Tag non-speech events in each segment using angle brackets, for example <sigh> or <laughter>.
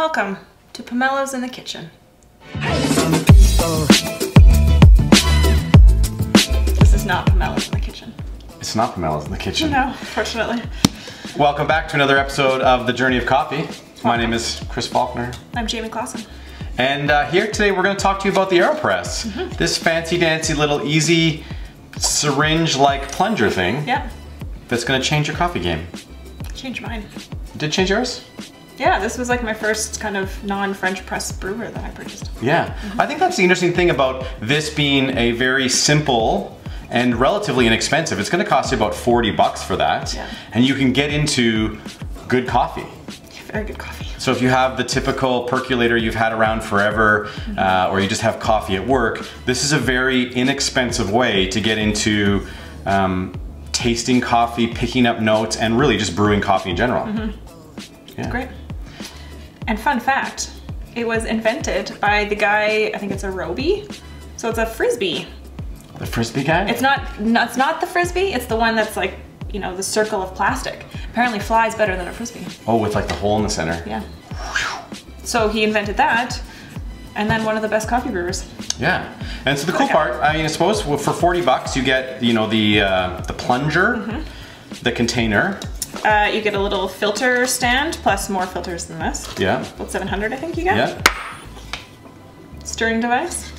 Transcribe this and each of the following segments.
Welcome to Pomelo's in the Kitchen. This is not Pomelo's in the Kitchen. It's not Pomelo's in the kitchen. No, fortunately. Welcome back to another episode of The Journey of Coffee. My name is Chris Faulkner. I'm Jamie Klassen. And uh, here today we're going to talk to you about the AeroPress. Mm-hmm. This fancy dancy little easy syringe-like plunger thing Yeah, that's going to change your coffee game. change mine. Did change yours? Yeah, this was like my first kind of non-French press brewer that I purchased. Yeah. I think that's the interesting thing about this being a very simple and relatively inexpensive. It's going to cost you about 40 bucks for that. Yeah. And you can get into good coffee. Very good coffee. So if you have the typical percolator you've had around forever, uh, or you just have coffee at work, this is a very inexpensive way to get into um, tasting coffee, picking up notes, and really just brewing coffee in general. Yeah. Great. And fun fact, it was invented by the guy, I think it's Aerobie. So it's a frisbee. The frisbee guy? It's not, no, it's not the frisbee, it's the one that's like, you know, the circle of plastic. Apparently flies better than a frisbee. oh, with like the hole in the center. Yeah. So he invented that, and then one of the best coffee brewers. Yeah. And so the cool Okay. part, I mean, I suppose for 40 bucks you get, you know, the uh, the plunger, the container. Uh, you get a little filter stand, plus more filters than this. Yeah. About 700, I think you get. Yeah. Stirring device.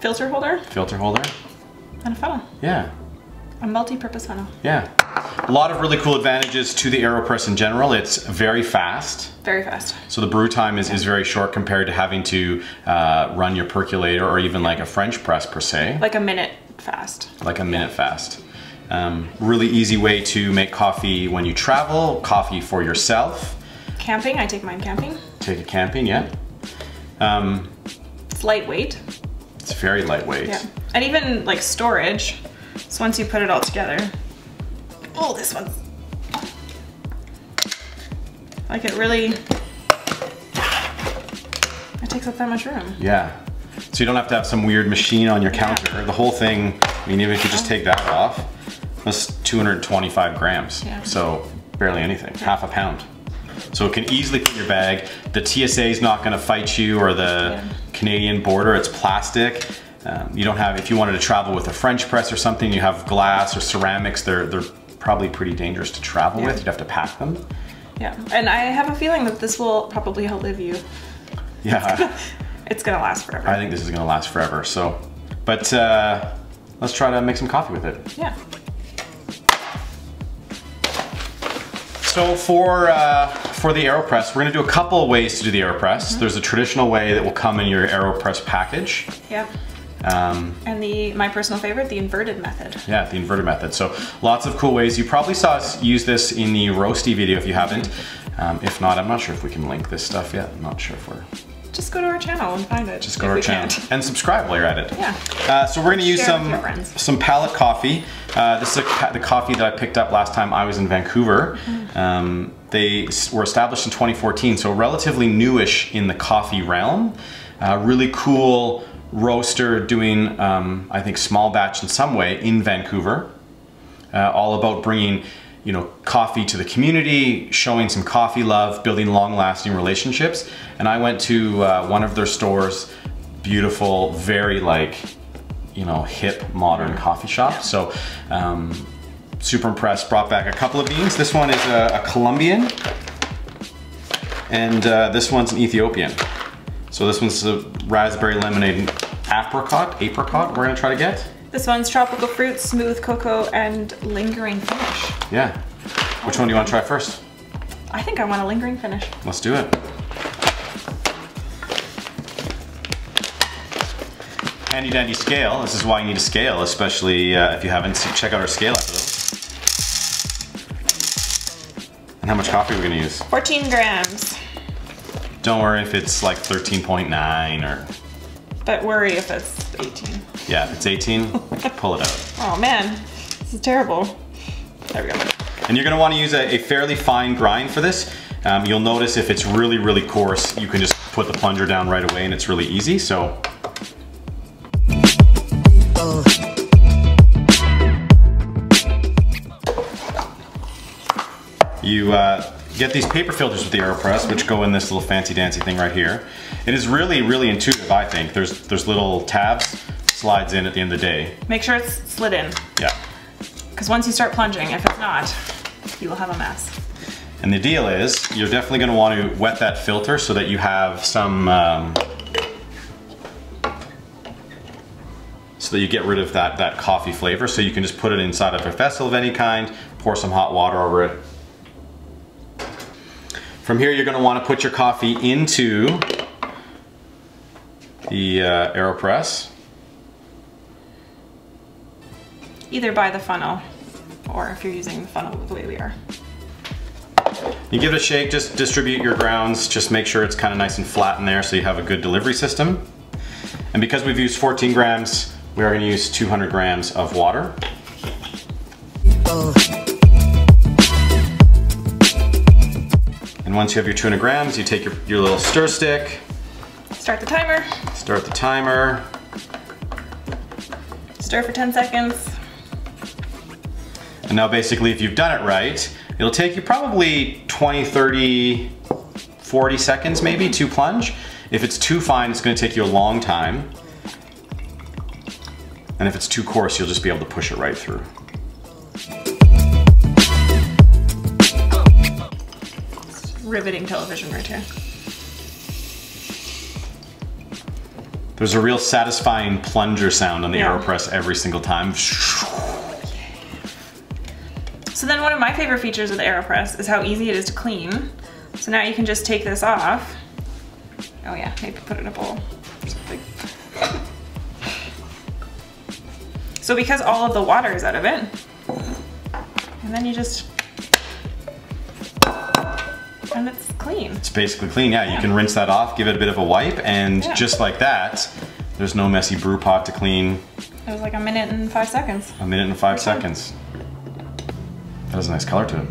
Filter holder, Filter holder. and a funnel. Yeah. A multi-purpose funnel. Yeah. A lot of really cool advantages to the AeroPress in general. It's very fast. Very fast. So the brew time is, is very short compared to having to uh, run your percolator or even like a French press per se, Like a minute fast. like a minute fast. Um, really easy way to make coffee when you travel, coffee for yourself. Camping, I take mine camping. Take it camping, yeah. Um, It's lightweight. it's very lightweight. Yeah. And even like storage. So once you put it all together. Oh, this one's. Like it really. It takes up that much room. Yeah. So you don't have to have some weird machine on your counter. The whole thing, I mean, even if you just take that off, that's 225 grams. Yeah. So barely anything, half a pound. So it can easily fit in your bag. The TSA is not gonna fight you or the Yeah. Canadian border, it's plastic. Um, you don't have, if you wanted to travel with a French press or something, you have glass or ceramics, they're, they're probably pretty dangerous to travel Yeah. with. You'd have to pack them. Yeah. And I have a feeling that this will probably outlive you. Yeah. <laughs> It's gonna last forever. I think this is gonna last forever. So, but uh, let's try to make some coffee with it. yeah. So for uh, for the Aeropress, we're gonna do a couple of ways to do the Aeropress. There's a traditional way that will come in your Aeropress package. Yeah. Um, And the my personal favorite, the inverted method. yeah, the inverted method. So lots of cool ways. You probably saw us use this in the roasty video if you haven't. Um, if not, I'm not sure if we can link this stuff yet. I'm not sure if we're. Just go to our channel and find it. Just go to our channel can't. and subscribe while you're at it. Yeah. Uh, so we're gonna use Share some some Pallet coffee. Uh, this is a, the coffee that I picked up last time I was in Vancouver. Mm. Um, they were established in 2014, so relatively newish in the coffee realm. Uh, really cool roaster doing, um, I think, small batch in some way in Vancouver. Uh, all about bringing, you know, coffee to the community, showing some coffee love, building long-lasting relationships. And I went to uh, one of their stores, beautiful, very like, you know, hip, modern coffee shop. So, um, super impressed. Brought back a couple of beans. This one is a, a Colombian, and uh, this one's an Ethiopian. So this one's a raspberry lemonade and apricot. Apricot. We're gonna try to get. This one's tropical fruit, smooth cocoa, and lingering finish. Yeah. Which one do you want to try first? I think I want a lingering finish. Let's do it. Handy dandy scale. This is why you need a scale, especially uh, if you haven't seen, check out our scale episode. And how much coffee are we're gonna use. 14 grams. Don't worry if it's like 13.9 or, But worry if it's 18. yeah, if it's 18, <laughs> pull it out. Oh man, this is terrible. There we go. And you're gonna wanna use a, a fairly fine grind for this. Um, you'll notice if it's really, really coarse, you can just put the plunger down right away and it's really easy. So You, uh, get these paper filters with the AeroPress, which go in this little fancy dancy thing right here. It is really, really intuitive, I think. There's, there's little tabs, slides in at the end of the day. Make sure it's slid in, Yeah. because once you start plunging, if it's not, you will have a mess. And the deal is, you're definitely gonna want to wet that filter so that you have some, um, so that you get rid of that, that coffee flavor. So you can just put it inside of a vessel of any kind, pour some hot water over it. From here, you're gonna wanna put your coffee into the uh, AeroPress. Either by the funnel, or if you're using the funnel the way we are. You give it a shake, just distribute your grounds, just make sure it's kind of nice and flat in there so you have a good delivery system. And because we've used 14 grams, we are gonna use 200 grams of water. And once you have your 200 grams, you take your, your little stir stick, Start the timer, start the timer, stir for 10 seconds. And now basically if you've done it right, it'll take you probably 20, 30, 40 seconds maybe to plunge. If it's too fine, it's gonna take you a long time. And if it's too coarse, you'll just be able to push it right through. Riveting television right here. There's a real satisfying plunger sound on the Yeah. AeroPress every single time. <laughs> Then one of my favorite features of the AeroPress is how easy it is to clean. So now you can just take this off. Oh yeah, maybe put it in a bowl or something. So because all of the water is out of it, and then you just, and it's clean. It's basically clean, yeah. You can rinse that off, give it a bit of a wipe, and Yeah. just like that, there's no messy brew pot to clean. It was like a minute and five seconds. A minute and five seconds. Has a nice color to it.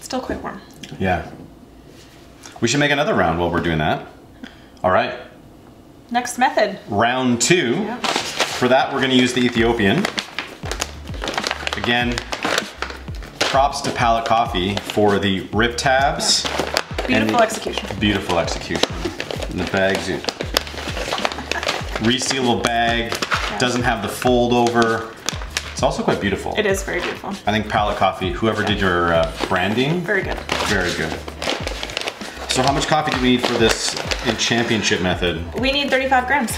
Still quite warm. Yeah. We should make another round while we're doing that. All right, Next method. round two. Yeah. For that, we're gonna use the Ethiopian. Again, props to Pallet Coffee for the rip tabs. Beautiful the- execution. Beautiful execution. And the bags, resealable bag, doesn't have the fold over. It's also quite beautiful. It is very beautiful. I think Pallet Coffee, whoever did your uh, branding, Very good. very good. So how much coffee do we need for this in championship method? We need 35 grams.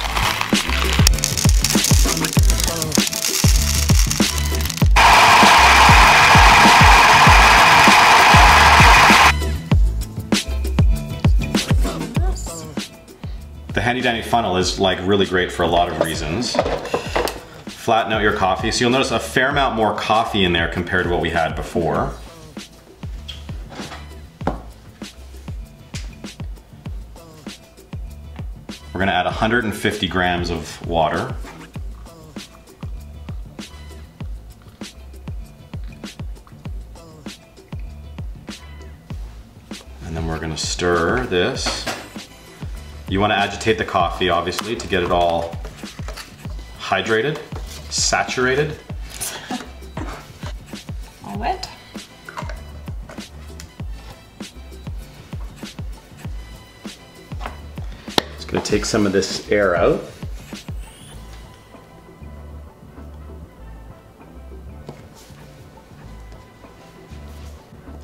Handy dandy funnel is like really great for a lot of reasons. Flatten out your coffee. So you'll notice a fair amount more coffee in there compared to what we had before. We're gonna add 150 grams of water. And then we're gonna stir this. You wanna agitate the coffee, obviously, to get it all hydrated, saturated. <laughs> All wet. It's gonna take some of this air out.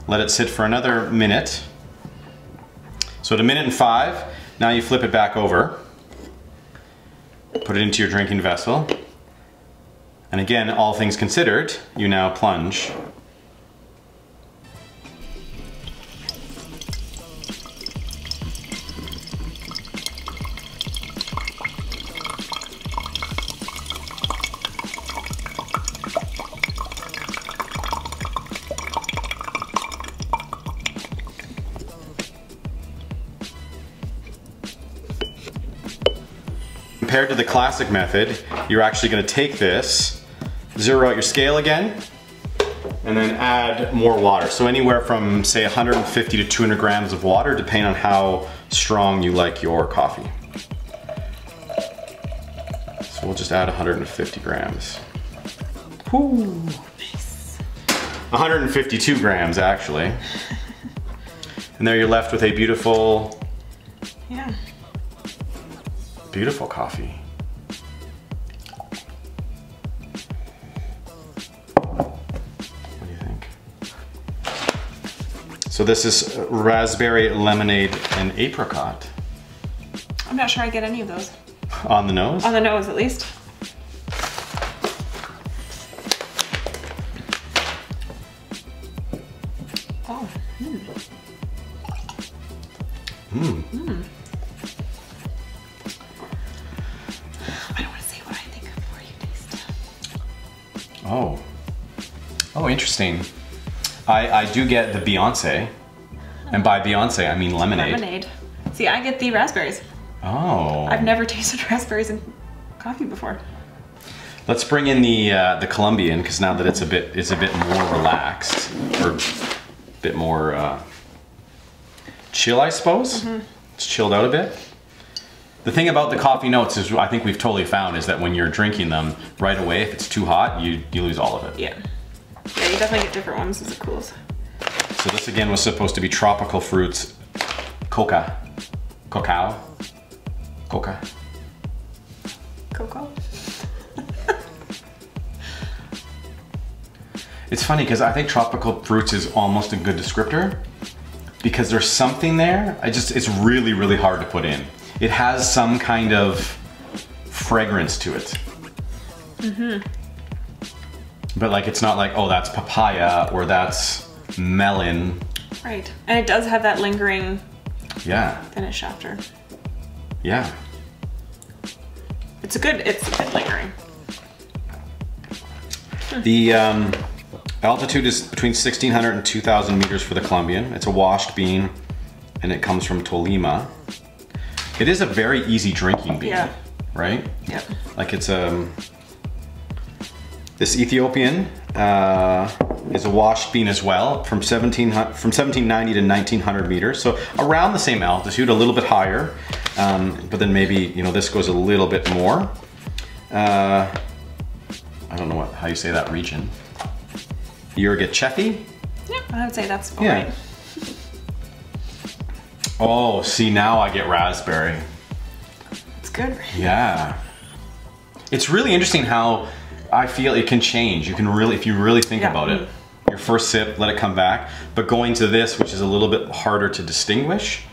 Let it sit for another minute. So at a minute and five, now you flip it back over. Put it into your drinking vessel. And again, all things considered, you now plunge Compared to the classic method, you're actually gonna take this, zero out your scale again, and then add more water. So anywhere from say 150 to 200 grams of water, depending on how strong you like your coffee. So we'll just add 150 grams. Ooh, nice. 152 grams actually. And there you're left with a beautiful, Yeah. Beautiful coffee. What do you think? So this is raspberry lemonade and apricot I'm not sure I get any of those. on the nose. On the nose, at least. 16. I, I do get the Beyonce, and by Beyonce I mean lemonade. Lemonade. See, I get the raspberries. Oh. I've never <laughs> tasted raspberries in coffee before. Let's bring in the uh, the Colombian because now that it's a bit it's a bit more relaxed or a bit more uh, chill, I suppose. Mm -hmm. It's chilled out a bit. The thing about the coffee notes is I think we've totally found is that when you're drinking them right away, if it's too hot, you, you lose all of it. Yeah. Yeah, you definitely get different ones as it cools. So this again was supposed to be tropical fruits, coca, cacao, coca. Cocoa? <laughs> It's funny because I think tropical fruits is almost a good descriptor because there's something there. I just it's really really hard to put in. It has some kind of fragrance to it. Mm-hmm. But like it's not like oh that's papaya or that's melon. Right. And it does have that lingering Yeah, finish after. yeah. It's a good, it's a good lingering. The um, altitude is between 1600 and 2000 meters for the Colombian. It's a washed bean and it comes from Tolima. It is a very easy drinking bean, Yeah. right? Yep. Like it's um this Ethiopian uh, is a washed bean as well from 17 from 1790 to 1900 meters, so around the same altitude, a little bit higher, um, but then maybe you know this goes a little bit more. Uh, I don't know what how you say that region. Yirgacheffe. Yeah, I would say that's all Yeah. right. <laughs> Oh, see now I get raspberry. It's good. Yeah. It's really interesting how I feel it can change. You can really, if you really think Yeah. about it, your first sip, let it come back. But going to this, which is a little bit harder to distinguish,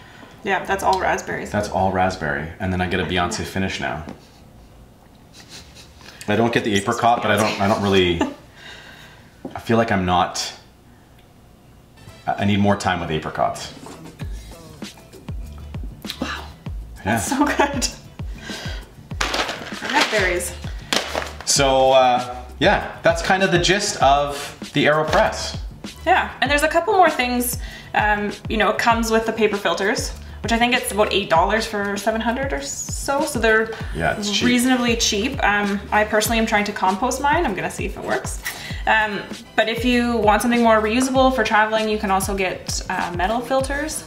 Yeah, that's all raspberries. that's all raspberry. And then I get a Beyonce finish now. I don't get the apricot, but I don't, I don't really, I feel like I'm not, I need more time with apricots. Wow. Yeah. So good. Raspberries. So, uh, yeah, that's kind of the gist of the AeroPress. Yeah, and there's a couple more things. Um, you know, it comes with the paper filters, which I think it's about eight dollars for seven hundred or so. So they're Yeah, cheap. reasonably cheap. Um, I personally am trying to compost mine. I'm gonna see if it works. Um, but if you want something more reusable for traveling, you can also get uh, metal filters.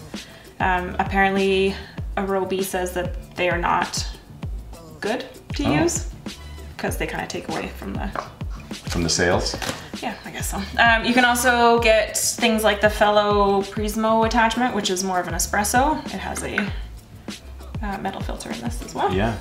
Um, apparently, Aerobie says that they are not good to Oh. use because they kind of take away from the from the sales. yeah, I guess so. Um, you can also get things like the Fellow Prismo attachment, which is more of an espresso. It has a uh, metal filter in this as well. Yeah.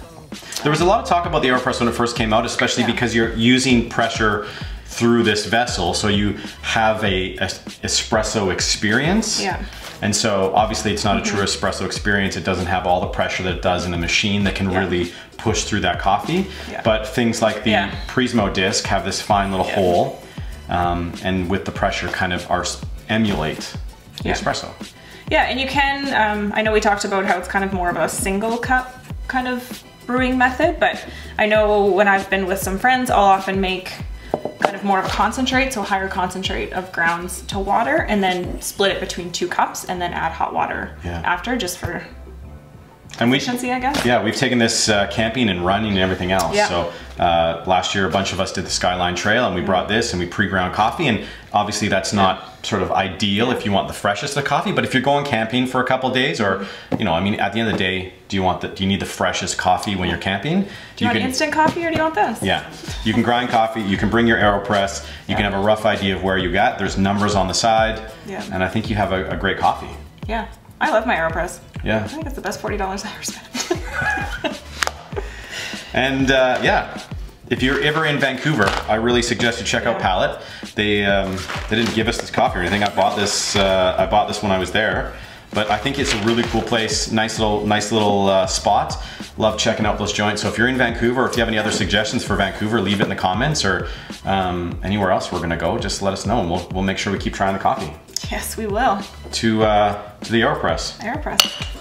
There was a lot of talk about the AeroPress when it first came out, especially Yeah. because you're using pressure through this vessel, so you have a, a espresso experience. Yeah. And so obviously it's not a true espresso experience. It doesn't have all the pressure that it does in a machine that can Yeah. really push through that coffee. Yeah. But things like the Yeah. Prismo disc have this fine little hole, um, and with the pressure kind of are, emulate the Yeah. espresso. Yeah, and you can, um, I know we talked about how it's kind of more of a single cup kind of brewing method, but I know when I've been with some friends, I'll often make of more of a concentrate, so higher concentrate of grounds to water, and then split it between two cups and then add hot water Yeah. after just for And we, efficiency, I guess. yeah, we've taken this uh, camping and running and everything else. Yeah. So uh, last year, a bunch of us did the Skyline Trail, and we brought this and we pre-ground coffee. And obviously, that's not sort of ideal if you want the freshest of coffee. But if you're going camping for a couple days, or you know, I mean, at the end of the day, do you want the do you need the freshest coffee when you're camping? Do you, want instant coffee or do you want this? Yeah, you can grind coffee. You can bring your Aeropress. You can have a rough idea of where you got. There's numbers on the side, Yeah. and I think you have a, a great coffee. Yeah. I love my AeroPress. I think it's the best $40 I ever spent. <laughs> and uh, yeah, if you're ever in Vancouver, I really suggest you check out Pallet. They um, they didn't give us this coffee or anything. I bought this. Uh, I bought this when I was there. But I think it's a really cool place. Nice little, nice little uh, spot. Love checking out those joints. So if you're in Vancouver, if you have any other suggestions for Vancouver, leave it in the comments or um, anywhere else we're gonna go. Just let us know, and we'll we'll make sure we keep trying the coffee. Yes, we will. To uh, to the Aeropress. AeroPress.